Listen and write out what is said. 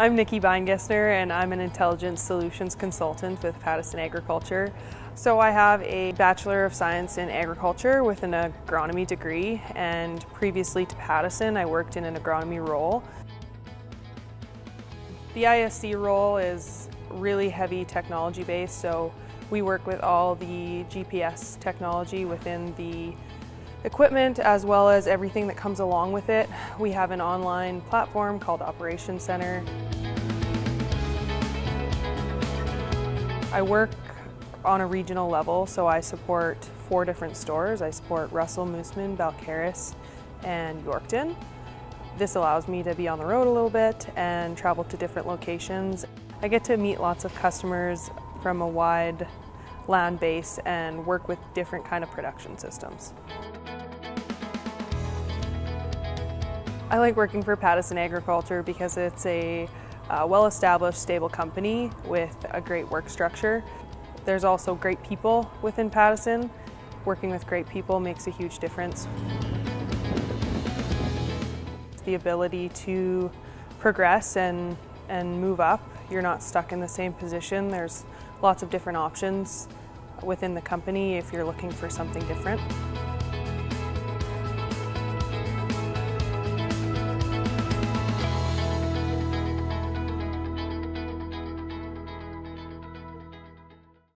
I'm Nikki Beingessner and I'm an intelligence solutions consultant with Pattison Agriculture. So I have a Bachelor of Science in Agriculture with an agronomy degree and previously to Pattison I worked in an agronomy role. The ISC role is really heavy technology based so we work with all the GPS technology within the equipment as well as everything that comes along with it. We have an online platform called Operations Center. I work on a regional level, so I support four different stores. I support Russell, Moosomin, Balcarres, and Yorkton. This allows me to be on the road a little bit and travel to different locations. I get to meet lots of customers from a wide land base and work with different kind of production systems. I like working for Pattison Agriculture because it's a uh, well-established, stable company with a great work structure. There's also great people within Pattison. Working with great people makes a huge difference. The ability to progress and, and move up. You're not stuck in the same position. There's lots of different options within the company if you're looking for something different.